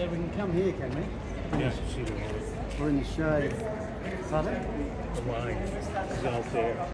Yeah, we can come here, can we? Yes, see the. We're in the shade. Pardon? The line is out there.